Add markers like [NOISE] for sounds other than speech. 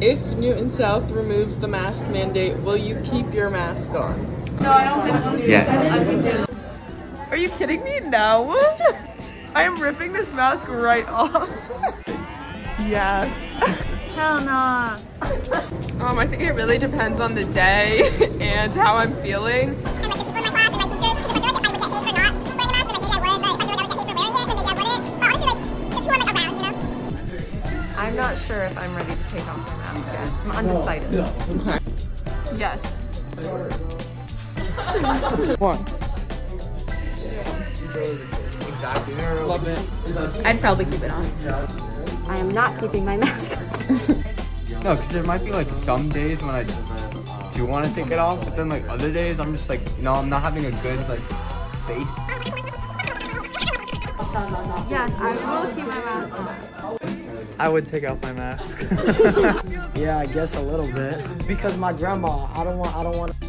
If Newton South removes the mask mandate, will you keep your mask on? No, I don't want to. Yes. Are you kidding me? No. [LAUGHS] I am ripping this mask right off. [LAUGHS] yes. Hell no. Um, I think it really depends on the day [LAUGHS] and how I'm feeling. I'm not sure if I'm ready to take off my mask yet. I'm undecided. Yes. [LAUGHS] One. Love it. I'd probably keep it on. I am not keeping my mask on. [LAUGHS] No, because there might be like some days when I do want to take it off, but then like other days I'm just like, no, I'm not having a good like face. Yes, I will keep my mask on. I would take off my mask. [LAUGHS] yeah, I guess a little bit. Because my grandma, I don't want, I don't want.